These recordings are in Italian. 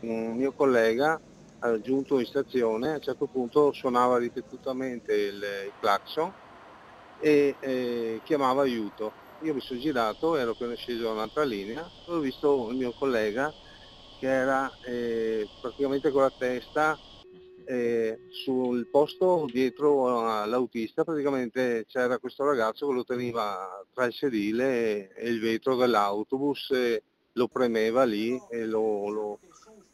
Un mio collega giunto in stazione a un certo punto suonava ripetutamente il, il clacson e eh, chiamava aiuto. Io mi sono girato, ero appena sceso da un'altra linea, ho visto il mio collega che era eh, praticamente con la testa eh, sul posto dietro all'autista, praticamente c'era questo ragazzo che lo teneva tra il sedile e, il vetro dell'autobus, e lo premeva lì e lo, lo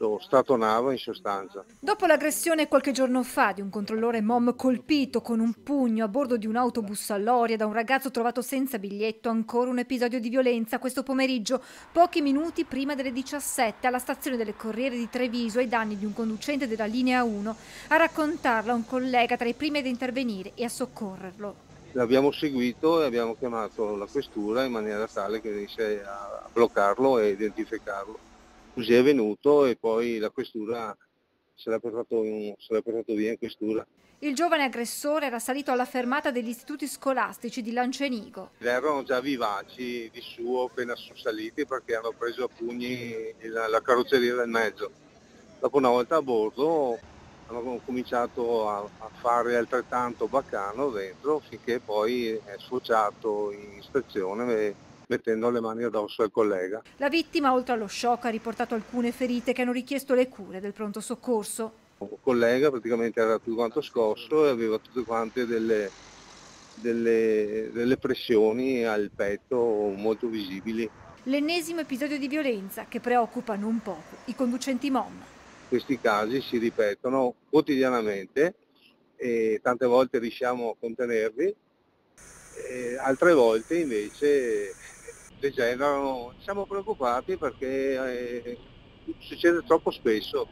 lo statonava in sostanza. Dopo l'aggressione qualche giorno fa di un controllore MOM colpito con un pugno a bordo di un autobus a Loria da un ragazzo trovato senza biglietto, ancora un episodio di violenza questo pomeriggio, pochi minuti prima delle 17 alla stazione delle Corriere di Treviso ai danni di un conducente della linea 1, a raccontarla un collega tra i primi ad intervenire e a soccorrerlo. L'abbiamo seguito e abbiamo chiamato la questura in maniera tale che riesce a bloccarlo e identificarlo. Così è venuto e poi la questura se l'ha portato, portato via in questura. Il giovane aggressore era salito alla fermata degli istituti scolastici di Lancenigo. Erano già vivaci di suo appena sono saliti perché hanno preso a pugni la, la carrozzeria del mezzo. Dopo una volta a bordo hanno cominciato a, a, fare altrettanto baccano dentro finché poi è sfociato in ispezione mettendo le mani addosso al collega. La vittima, oltre allo shock, ha riportato alcune ferite che hanno richiesto le cure del pronto soccorso. Il collega praticamente era tutto quanto scosso e aveva tutte quante delle, delle, delle pressioni al petto molto visibili. L'ennesimo episodio di violenza che preoccupa non poco i conducenti MOM. Questi casi si ripetono quotidianamente e tante volte riusciamo a contenerli, altre volte invece degenerano. Siamo preoccupati perché eh, succede troppo spesso.